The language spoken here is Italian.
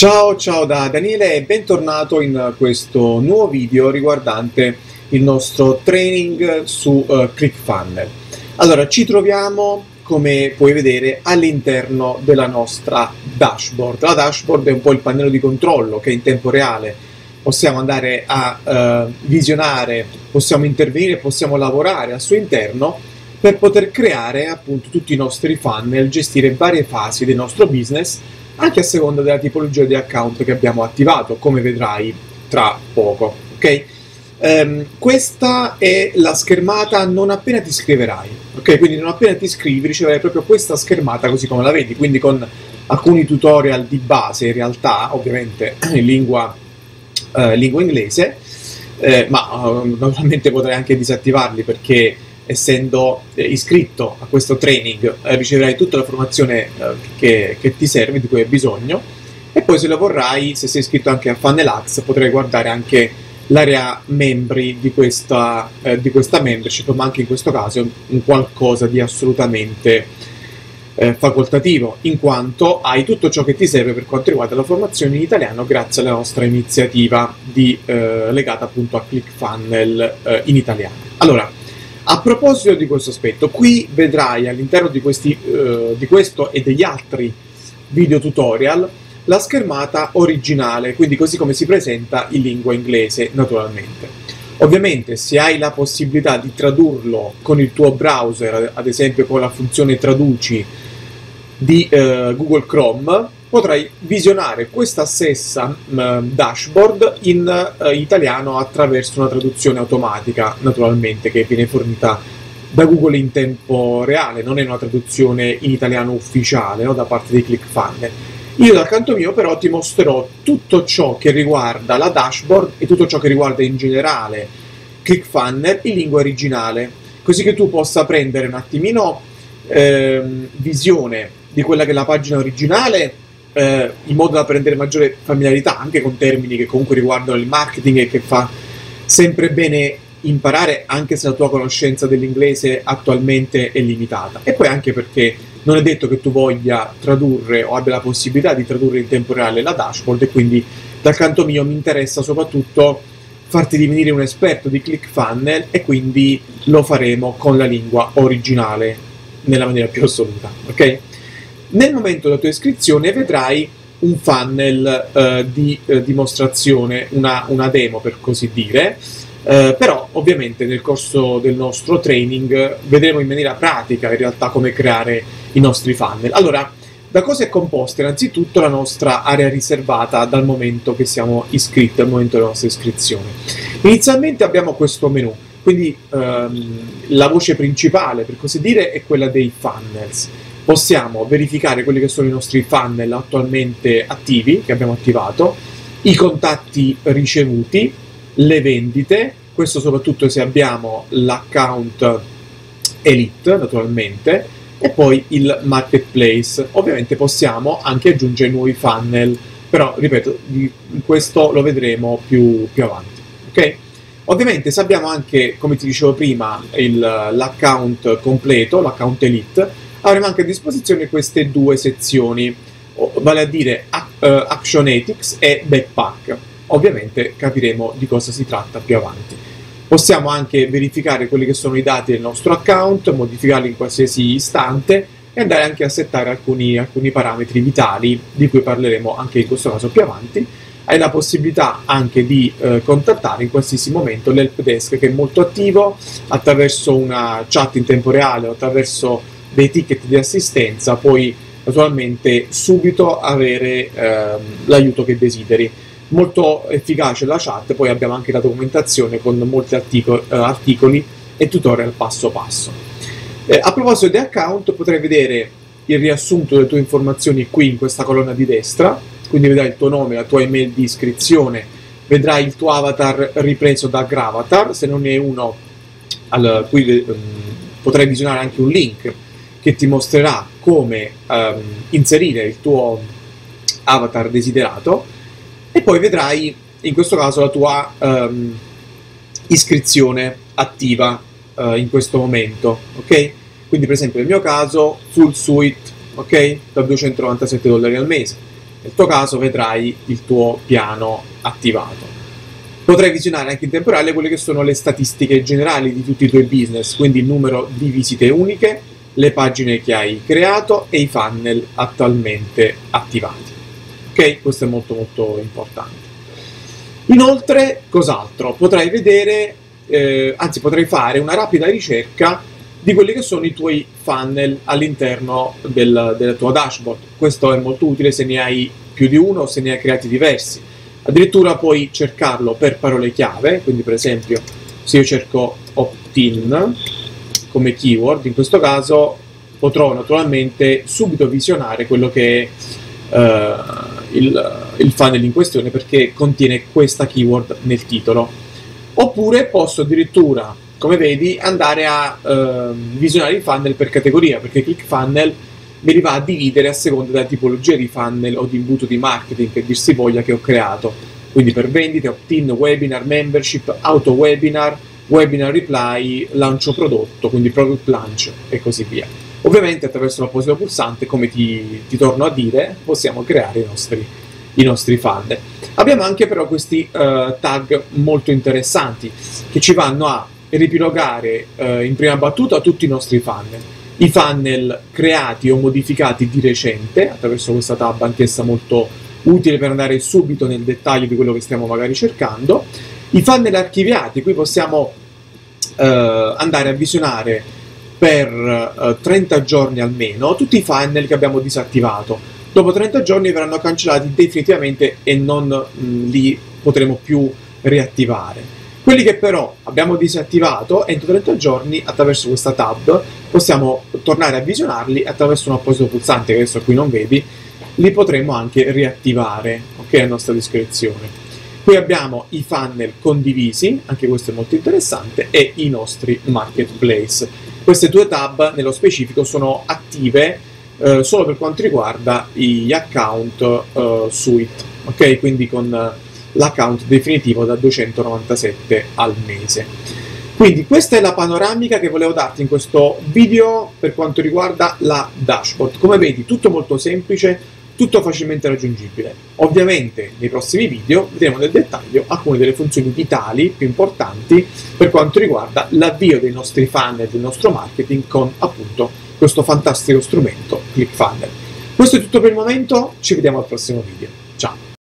Ciao, ciao da Daniele e bentornato in questo nuovo video riguardante il nostro training su uh, ClickFunnels. Allora, ci troviamo, come puoi vedere, all'interno della nostra dashboard. La dashboard è un po' il pannello di controllo che in tempo reale possiamo andare a uh, visionare, possiamo intervenire, possiamo lavorare al suo interno per poter creare appunto tutti i nostri funnel, gestire varie fasi del nostro business anche a seconda della tipologia di account che abbiamo attivato, come vedrai tra poco. Ok? Um, questa è la schermata non appena ti iscriverai, ok? Quindi non appena ti iscrivi riceverai proprio questa schermata così come la vedi, quindi con alcuni tutorial di base in realtà, ovviamente in lingua, uh, lingua inglese, eh, ma uh, naturalmente potrai anche disattivarli perché essendo eh, iscritto a questo training eh, riceverai tutta la formazione eh, che, che, ti serve, di cui hai bisogno. E poi se la vorrai, se sei iscritto anche a Funnelax potrai guardare anche l'area membri di questa, eh, di questa membership ma anche in questo caso un qualcosa di assolutamente eh, facoltativo in quanto hai tutto ciò che ti serve per quanto riguarda la formazione in italiano grazie alla nostra iniziativa di, eh, legata appunto a ClickFunnel in italiano. Allora a proposito di questo aspetto, qui vedrai all'interno di, questi, uh, di questo e degli altri video tutorial la schermata originale, quindi così come si presenta in lingua inglese naturalmente. Ovviamente se hai la possibilità di tradurlo con il tuo browser, ad esempio con la funzione traduci di uh, Google Chrome, potrai visionare questa stessa mh, dashboard in uh, italiano attraverso una traduzione automatica, naturalmente, che viene fornita da Google in tempo reale, non è una traduzione in italiano ufficiale no, da parte di ClickFunnels. Io dal canto mio però ti mostrerò tutto ciò che riguarda la dashboard e tutto ciò che riguarda in generale ClickFunnels in lingua originale, così che tu possa prendere un attimino ehm, visione di quella che è la pagina originale eh, in modo da prendere maggiore familiarità anche con termini che comunque riguardano il marketing e che fa sempre bene imparare anche se la tua conoscenza dell'inglese attualmente è limitata e poi anche perché non è detto che tu voglia tradurre o abbia la possibilità di tradurre in tempo reale la dashboard e quindi dal canto mio mi interessa soprattutto farti divenire un esperto di ClickFunnel e quindi lo faremo con la lingua originale nella maniera più assoluta, ok? Nel momento della tua iscrizione vedrai un funnel eh, di eh, dimostrazione, una, una, demo per così dire, eh, però ovviamente nel corso del nostro training vedremo in maniera pratica in realtà come creare i nostri funnel. Allora, da cosa è composta? Innanzitutto la nostra area riservata dal momento che siamo iscritti, al momento della nostra iscrizione. Inizialmente abbiamo questo menu, quindi ehm, la voce principale per così dire è quella dei funnels possiamo verificare quelli che sono i nostri funnel attualmente attivi, che abbiamo attivato, i contatti ricevuti, le vendite, questo soprattutto se abbiamo l'account Elite naturalmente, e poi il marketplace. Ovviamente possiamo anche aggiungere nuovi funnel, però ripeto, questo lo vedremo più, più avanti. Ok? Ovviamente se abbiamo anche, come ti dicevo prima, l'account completo, l'account Elite, avremo anche a disposizione queste due sezioni, vale a dire uh, Action Ethics e Backpack. Ovviamente capiremo di cosa si tratta più avanti. Possiamo anche verificare quelli che sono i dati del nostro account, modificarli in qualsiasi istante e andare anche a settare alcuni, alcuni parametri vitali di cui parleremo anche in questo caso più avanti. Hai la possibilità anche di eh, contattare in qualsiasi momento l'help desk che è molto attivo attraverso una chat in tempo reale o attraverso dei ticket di assistenza, puoi naturalmente subito avere ehm, l'aiuto che desideri. Molto efficace la chat, poi abbiamo anche la documentazione con molti articoli, eh, articoli e tutorial passo passo. Eh, a proposito di account, potrai vedere il riassunto delle tue informazioni qui in questa colonna di destra, quindi vedrai il tuo nome, la tua email di iscrizione, vedrai il tuo avatar ripreso da Gravatar, se non ne è uno, al, qui um, potrai visionare anche un link che ti mostrerà come um, inserire il tuo avatar desiderato e poi vedrai in questo caso la tua um, iscrizione attiva uh, in questo momento, ok? Quindi per esempio nel mio caso full suite, ok? Da 297 dollari al mese. nel tuo caso vedrai il tuo piano attivato. Potrai visionare anche in tempo reale quelle che sono le statistiche generali di tutti i tuoi business, quindi il numero di visite uniche, le pagine che hai creato e i funnel attualmente attivati. Ok? Questo è molto molto importante. Inoltre, cos'altro? Potrai vedere, eh, anzi potrai fare una rapida ricerca di quelli che sono i tuoi funnel all'interno del, del tuo dashboard. Questo è molto utile se ne hai più di uno o se ne hai creati diversi. Addirittura puoi cercarlo per parole chiave, quindi per esempio se io cerco opt-in come keyword, in questo caso potrò naturalmente subito visionare quello che è uh, il, il funnel in questione perché contiene questa keyword nel titolo. Oppure posso addirittura come vedi, andare a uh, visionare i funnel per categoria, perché ClickFunnel me li va a dividere a seconda della tipologia di funnel o di imbuto di marketing che dir si voglia che ho creato. Quindi per vendite, opt-in, webinar, membership, auto webinar, webinar reply, lancio prodotto, quindi product launch e così via. Ovviamente attraverso l'apposito pulsante, come ti, ti, torno a dire, possiamo creare i nostri, i nostri funnel. Abbiamo anche però questi uh, tag molto interessanti che ci vanno a ripilogare eh, in prima battuta tutti i nostri funnel. I funnel creati o modificati di recente, attraverso questa tab anch'essa molto utile per andare subito nel dettaglio di quello che stiamo magari cercando. I funnel archiviati, qui possiamo eh, andare a visionare per eh, 30 giorni almeno tutti i funnel che abbiamo disattivato. Dopo 30 giorni verranno cancellati definitivamente e non mh, mm, li potremo più riattivare. Quelli che però abbiamo disattivato, entro 30 giorni, attraverso questa tab, possiamo tornare a visionarli attraverso un apposito pulsante che adesso qui non vedi, li potremo anche riattivare, ok, a nostra discrezione. Qui abbiamo i funnel condivisi, anche questo è molto interessante, e i nostri marketplace. Queste due tab, nello specifico, sono attive eh, solo per quanto riguarda gli account eh, suite, ok? Quindi con l'account definitivo da 297 al mese. Quindi questa è la panoramica che volevo darti in questo video per quanto riguarda la dashboard. Come vedi tutto molto semplice, tutto facilmente raggiungibile. Ovviamente nei prossimi video vedremo nel dettaglio alcune delle funzioni vitali più importanti per quanto riguarda l'avvio dei nostri funnel, del nostro marketing con appunto questo fantastico strumento ClickFunnel. Questo è tutto per il momento, ci vediamo al prossimo video.